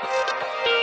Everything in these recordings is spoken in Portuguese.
Música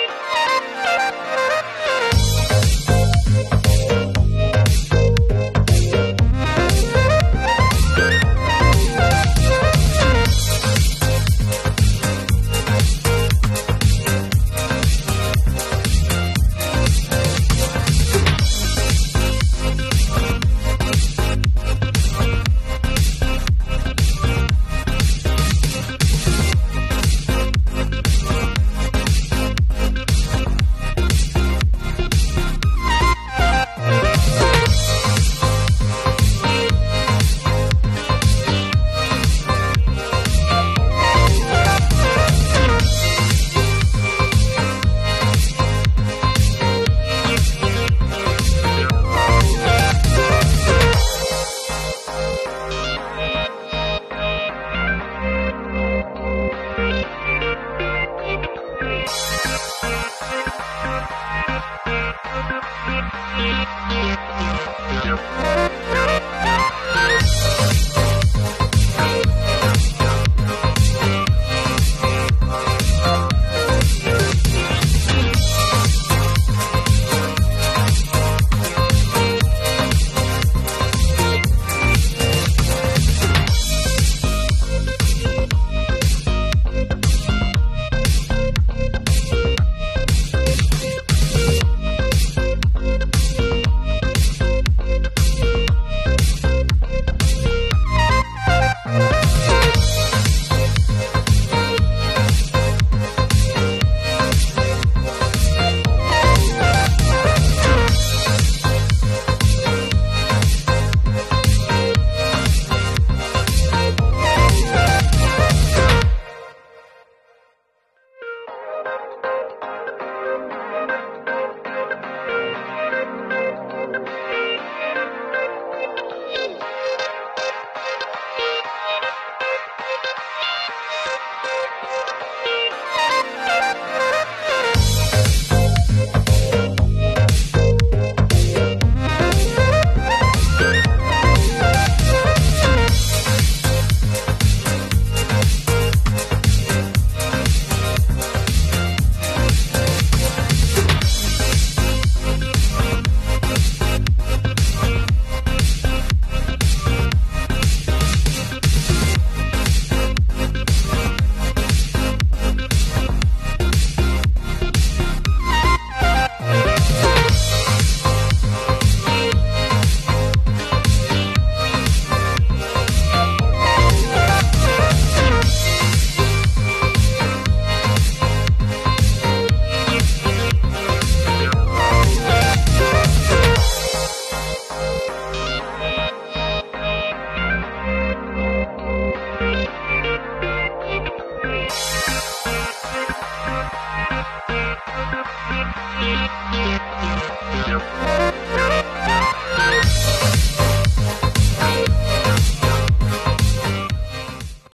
now.